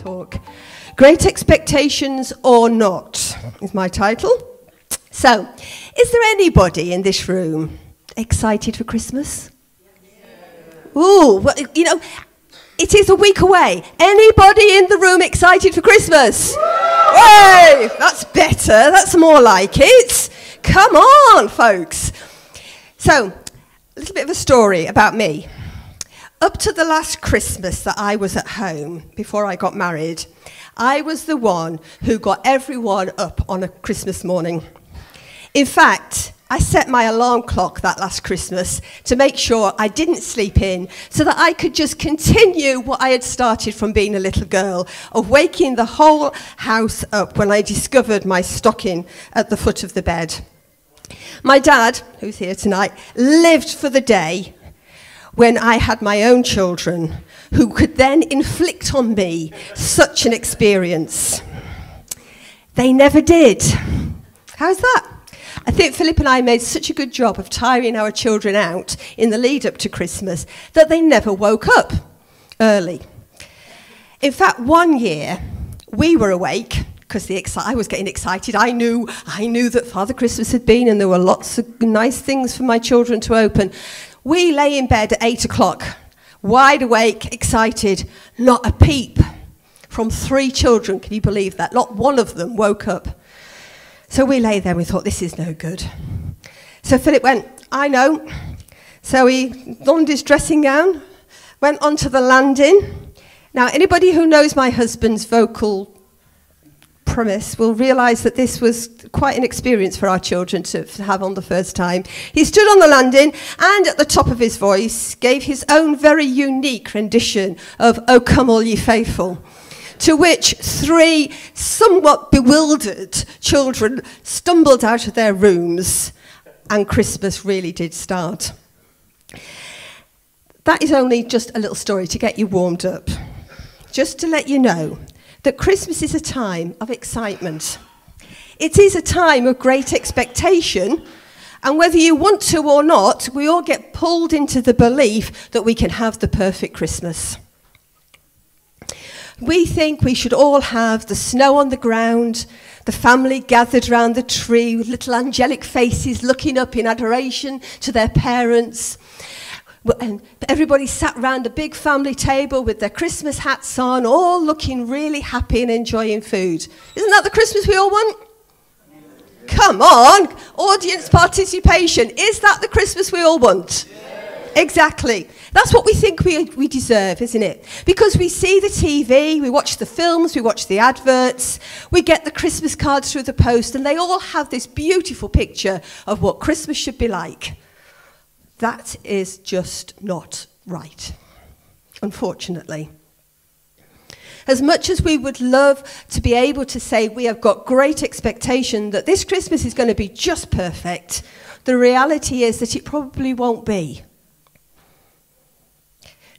talk. Great Expectations or Not is my title. So, is there anybody in this room excited for Christmas? Ooh, well, you know, it is a week away. Anybody in the room excited for Christmas? Hey, that's better. That's more like it. Come on, folks. So, a little bit of a story about me. Up to the last Christmas that I was at home before I got married, I was the one who got everyone up on a Christmas morning. In fact, I set my alarm clock that last Christmas to make sure I didn't sleep in so that I could just continue what I had started from being a little girl of waking the whole house up when I discovered my stocking at the foot of the bed. My dad, who's here tonight, lived for the day when I had my own children who could then inflict on me such an experience. They never did. How's that? I think Philip and I made such a good job of tiring our children out in the lead up to Christmas that they never woke up early. In fact, one year we were awake because I was getting excited. I knew, I knew that Father Christmas had been, and there were lots of nice things for my children to open. We lay in bed at eight o'clock, wide awake, excited, not a peep from three children. Can you believe that? Not one of them woke up. So we lay there and we thought, this is no good. So Philip went, I know. So he donned his dressing gown, went onto the landing. Now, anybody who knows my husband's vocal will realise that this was quite an experience for our children to have on the first time. He stood on the landing and at the top of his voice gave his own very unique rendition of O Come All Ye Faithful. To which three somewhat bewildered children stumbled out of their rooms, and Christmas really did start. That is only just a little story to get you warmed up. Just to let you know that Christmas is a time of excitement. It is a time of great expectation, and whether you want to or not, we all get pulled into the belief that we can have the perfect Christmas. We think we should all have the snow on the ground, the family gathered round the tree with little angelic faces looking up in adoration to their parents, and everybody sat round a big family table with their Christmas hats on, all looking really happy and enjoying food. Isn't that the Christmas we all want? Come on, audience participation. Is that the Christmas we all want? Exactly. That's what we think we, we deserve, isn't it? Because we see the TV, we watch the films, we watch the adverts, we get the Christmas cards through the post, and they all have this beautiful picture of what Christmas should be like. That is just not right, unfortunately. As much as we would love to be able to say we have got great expectation that this Christmas is going to be just perfect, the reality is that it probably won't be.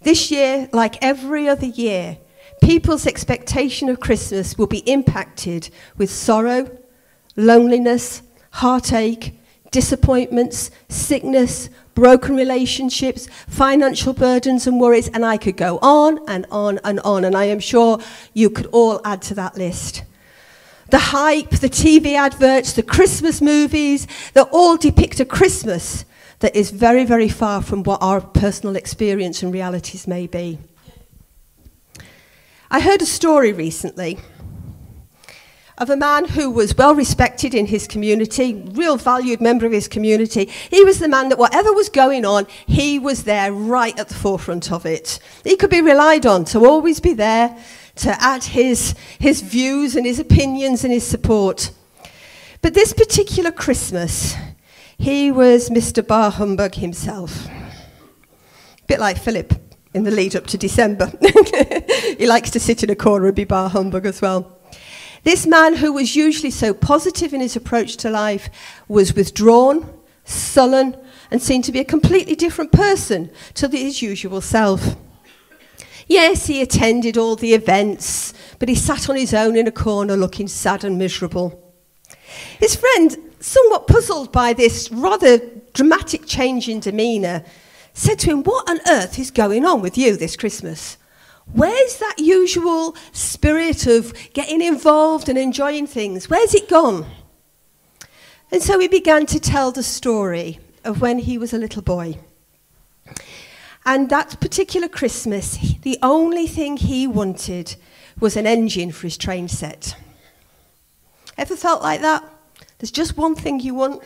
This year, like every other year, people's expectation of Christmas will be impacted with sorrow, loneliness, heartache, disappointments, sickness, broken relationships, financial burdens and worries, and I could go on and on and on, and I am sure you could all add to that list. The hype, the TV adverts, the Christmas movies, they all depict a Christmas that is very, very far from what our personal experience and realities may be. I heard a story recently of a man who was well respected in his community, real valued member of his community. He was the man that whatever was going on, he was there right at the forefront of it. He could be relied on to always be there to add his, his views and his opinions and his support. But this particular Christmas, he was Mr. Bar Humbug himself. A bit like Philip in the lead up to December. he likes to sit in a corner and be bar humbug as well. This man, who was usually so positive in his approach to life, was withdrawn, sullen, and seemed to be a completely different person to his usual self. Yes, he attended all the events, but he sat on his own in a corner looking sad and miserable. His friend, somewhat puzzled by this rather dramatic change in demeanour, said to him, What on earth is going on with you this Christmas? Where's that usual spirit of getting involved and enjoying things? Where's it gone? And so he began to tell the story of when he was a little boy. And that particular Christmas, the only thing he wanted was an engine for his train set. Ever felt like that? There's just one thing you want.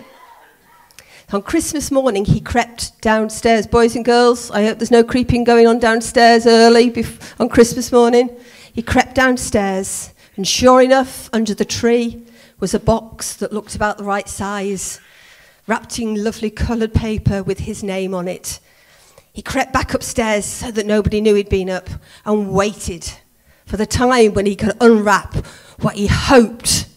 On Christmas morning, he crept downstairs. Boys and girls, I hope there's no creeping going on downstairs early on Christmas morning. He crept downstairs, and sure enough, under the tree was a box that looked about the right size, wrapped in lovely coloured paper with his name on it. He crept back upstairs so that nobody knew he'd been up and waited for the time when he could unwrap what he hoped,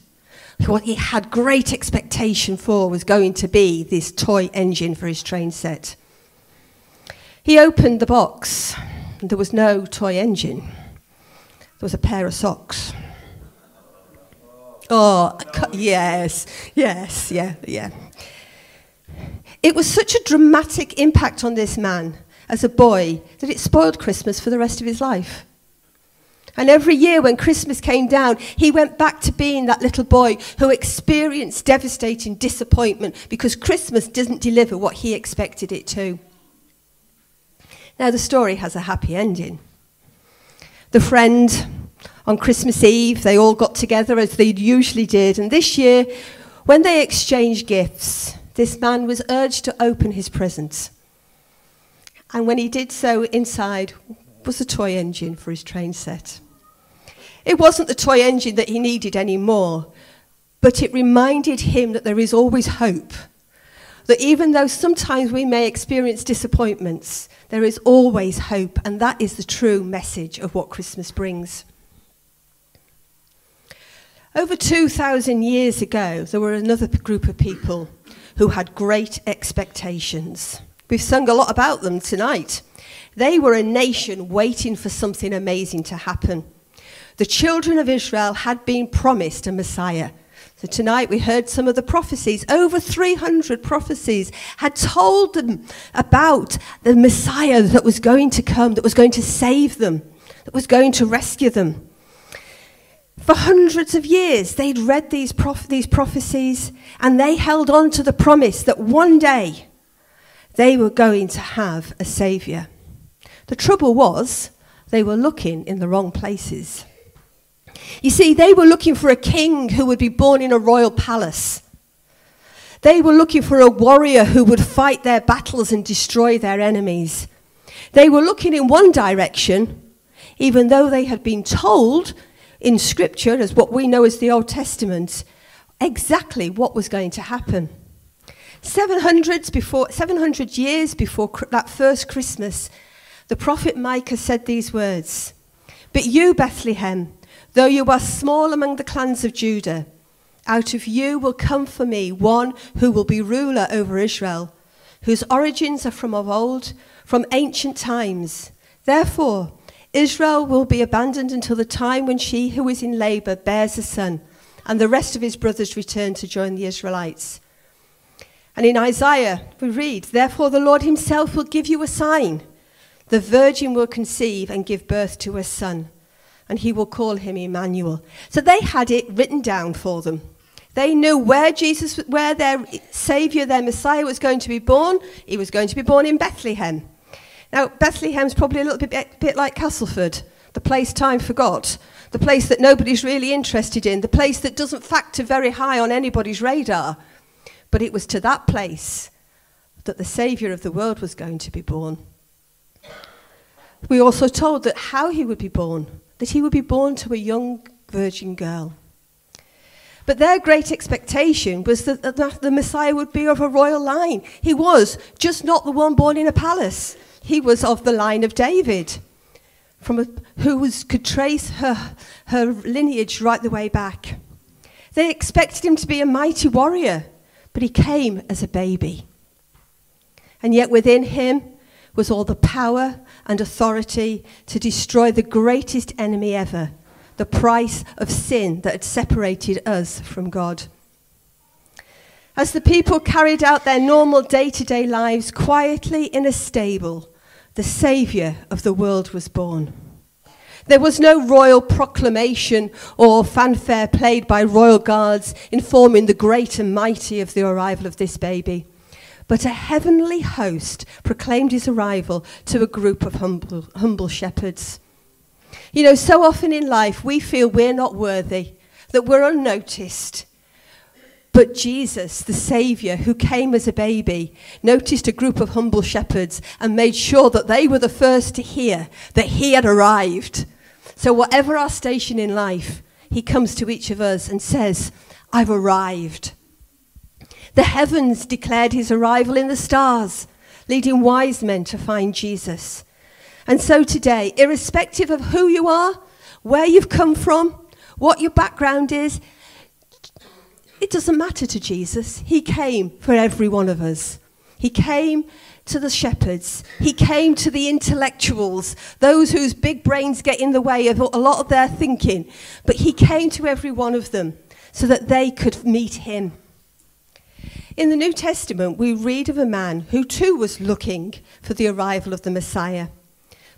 what he had great expectation for was going to be this toy engine for his train set. He opened the box, there was no toy engine. There was a pair of socks. Oh, yes, yes, yeah, yeah. It was such a dramatic impact on this man as a boy that it spoiled Christmas for the rest of his life. And every year when Christmas came down, he went back to being that little boy who experienced devastating disappointment because Christmas didn't deliver what he expected it to. Now, the story has a happy ending. The friend, on Christmas Eve, they all got together as they usually did. And this year, when they exchanged gifts, this man was urged to open his presents. And when he did so, inside was a toy engine for his train set. It wasn't the toy engine that he needed anymore, but it reminded him that there is always hope. That even though sometimes we may experience disappointments, there is always hope, and that is the true message of what Christmas brings. Over 2,000 years ago, there were another group of people who had great expectations. We've sung a lot about them tonight. They were a nation waiting for something amazing to happen. The children of Israel had been promised a Messiah. So tonight we heard some of the prophecies. Over 300 prophecies had told them about the Messiah that was going to come, that was going to save them, that was going to rescue them. For hundreds of years, they'd read these, prof- these prophecies and they held on to the promise that one day they were going to have a saviour. The trouble was, they were looking in the wrong places. You see, they were looking for a king who would be born in a royal palace. They were looking for a warrior who would fight their battles and destroy their enemies. They were looking in one direction, even though they had been told in Scripture, as what we know as the Old Testament, exactly what was going to happen. 700, before, 700 years before that first Christmas, the prophet Micah said these words But you, Bethlehem, though you are small among the clans of Judah, out of you will come for me one who will be ruler over Israel, whose origins are from of old, from ancient times. Therefore, Israel will be abandoned until the time when she who is in labor bears a son, and the rest of his brothers return to join the Israelites. And in Isaiah, we read, Therefore the Lord himself will give you a sign. The virgin will conceive and give birth to a son, and he will call him Emmanuel. So they had it written down for them. They knew where Jesus, where their Savior, their Messiah was going to be born. He was going to be born in Bethlehem. Now, Bethlehem's probably a little bit, bit like Castleford, the place time forgot, the place that nobody's really interested in, the place that doesn't factor very high on anybody's radar. But it was to that place that the Saviour of the world was going to be born. We also told that how he would be born, that he would be born to a young virgin girl. But their great expectation was that the Messiah would be of a royal line. He was, just not the one born in a palace. He was of the line of David, from a, who was, could trace her, her lineage right the way back. They expected him to be a mighty warrior but he came as a baby. And yet within him was all the power and authority to destroy the greatest enemy ever, the price of sin that had separated us from God. As the people carried out their normal day to day lives quietly in a stable, the Saviour of the world was born. There was no royal proclamation or fanfare played by royal guards informing the great and mighty of the arrival of this baby. But a heavenly host proclaimed his arrival to a group of humble, humble shepherds. You know, so often in life we feel we're not worthy, that we're unnoticed. But Jesus, the Saviour, who came as a baby, noticed a group of humble shepherds and made sure that they were the first to hear that he had arrived. So, whatever our station in life, he comes to each of us and says, I've arrived. The heavens declared his arrival in the stars, leading wise men to find Jesus. And so today, irrespective of who you are, where you've come from, what your background is, it doesn't matter to Jesus. He came for every one of us. He came to the shepherds. He came to the intellectuals, those whose big brains get in the way of a lot of their thinking. But he came to every one of them so that they could meet him. In the New Testament, we read of a man who too was looking for the arrival of the Messiah.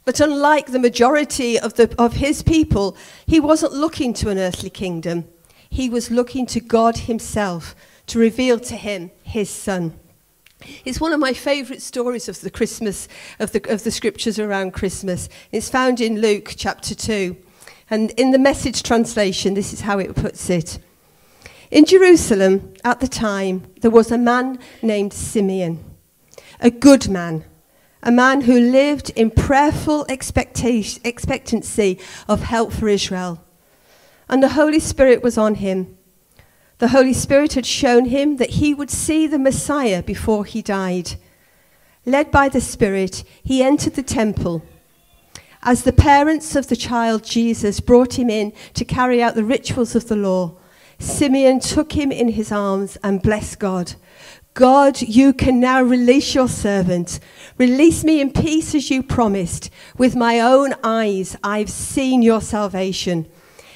But unlike the majority of, the, of his people, he wasn't looking to an earthly kingdom. He was looking to God himself to reveal to him his son. It's one of my favourite stories of the Christmas, of the, of the scriptures around Christmas. It's found in Luke chapter 2. And in the message translation, this is how it puts it. In Jerusalem at the time, there was a man named Simeon, a good man, a man who lived in prayerful expectancy of help for Israel. And the Holy Spirit was on him the Holy Spirit had shown him that he would see the Messiah before he died. Led by the Spirit, he entered the temple. As the parents of the child Jesus brought him in to carry out the rituals of the law, Simeon took him in his arms and blessed God. God, you can now release your servant. Release me in peace as you promised. With my own eyes, I've seen your salvation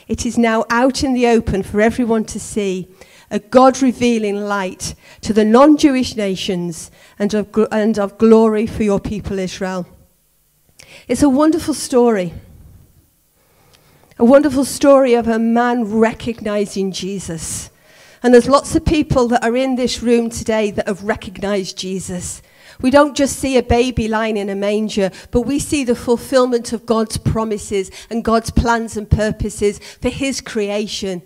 it is now out in the open for everyone to see, a God revealing light to the non Jewish nations and of, and of glory for your people Israel. It's a wonderful story. A wonderful story of a man recognizing Jesus. And there's lots of people that are in this room today that have recognized Jesus. We don't just see a baby lying in a manger, but we see the fulfillment of God's promises and God's plans and purposes for his creation.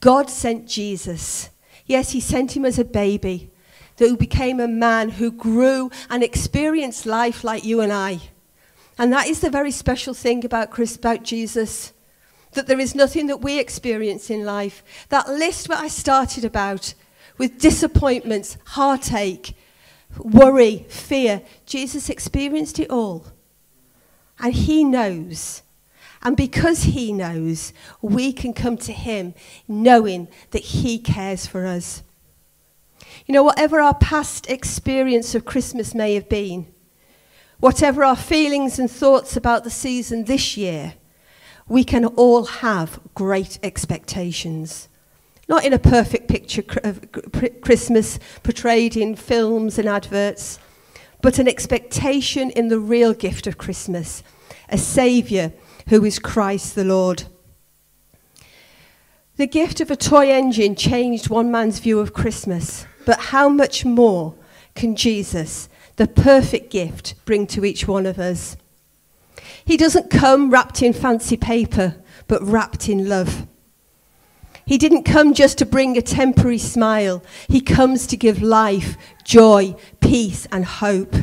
God sent Jesus. Yes, he sent him as a baby, who became a man who grew and experienced life like you and I. And that is the very special thing about, Chris, about Jesus that there is nothing that we experience in life. That list that I started about with disappointments, heartache, worry, fear. Jesus experienced it all. And he knows. And because he knows, we can come to him knowing that he cares for us. You know, whatever our past experience of Christmas may have been, whatever our feelings and thoughts about the season this year, we can all have great expectations. Not in a perfect picture of uh, Christmas portrayed in films and adverts, but an expectation in the real gift of Christmas, a Saviour who is Christ the Lord. The gift of a toy engine changed one man's view of Christmas, but how much more can Jesus, the perfect gift, bring to each one of us? He doesn't come wrapped in fancy paper, but wrapped in love. He didn't come just to bring a temporary smile. He comes to give life, joy, peace, and hope.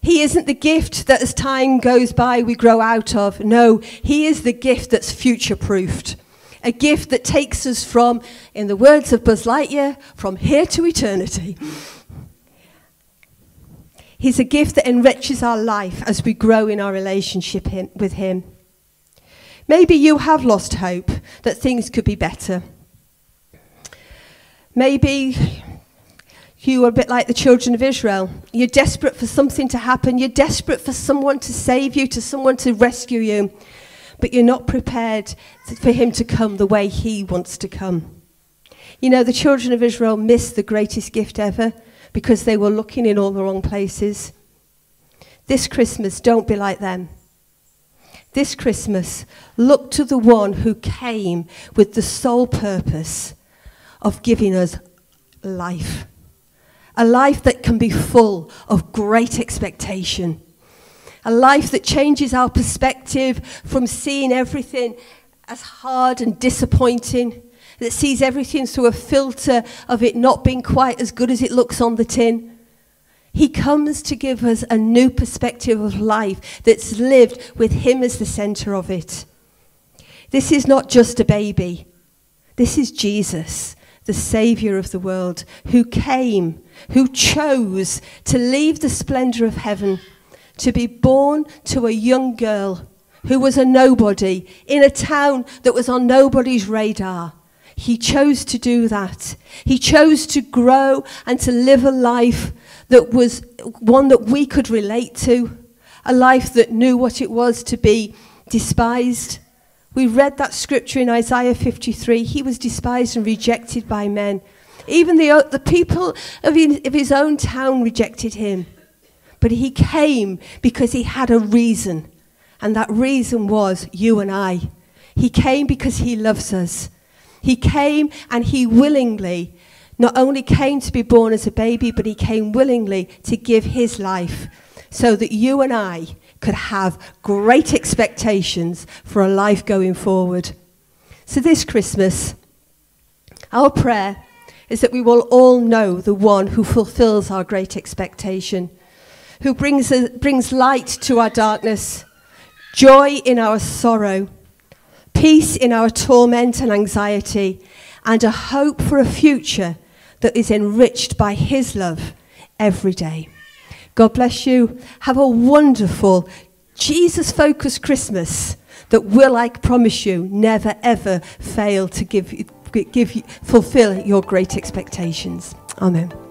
He isn't the gift that as time goes by we grow out of. No, He is the gift that's future proofed. A gift that takes us from, in the words of Buzz Lightyear, from here to eternity. He's a gift that enriches our life as we grow in our relationship with Him. Maybe you have lost hope that things could be better. Maybe you are a bit like the children of Israel. You're desperate for something to happen. You're desperate for someone to save you, to someone to rescue you. But you're not prepared for him to come the way he wants to come. You know, the children of Israel missed the greatest gift ever because they were looking in all the wrong places. This Christmas, don't be like them. this Christmas, look to the one who came with the sole purpose of giving us life. A life that can be full of great expectation. A life that changes our perspective from seeing everything as hard and disappointing, that sees everything through a filter of it not being quite as good as it looks on the tin he comes to give us a new perspective of life that's lived with Him as the center of it. This is not just a baby, this is Jesus, the Savior of the world, who came, who chose to leave the splendor of heaven, to be born to a young girl who was a nobody in a town that was on nobody's radar. He chose to do that. He chose to grow and to live a life that was one that we could relate to, a life that knew what it was to be despised. We read that scripture in Isaiah 53. He was despised and rejected by men. Even the, the people of, of his own town rejected him. But he came because he had a reason. And that reason was you and I. He came because he loves us. He came and he willingly not only came to be born as a baby, but he came willingly to give his life so that you and I could have great expectations for a life going forward. So, this Christmas, our prayer is that we will all know the one who fulfills our great expectation, who brings, brings light to our darkness, joy in our sorrow, peace in our torment and anxiety, and a hope for a future that is enriched by His love every day. God bless you. Have a wonderful, Jesus focused Christmas that will, I promise you, never ever fail to give, give, fulfill your great expectations. Amen.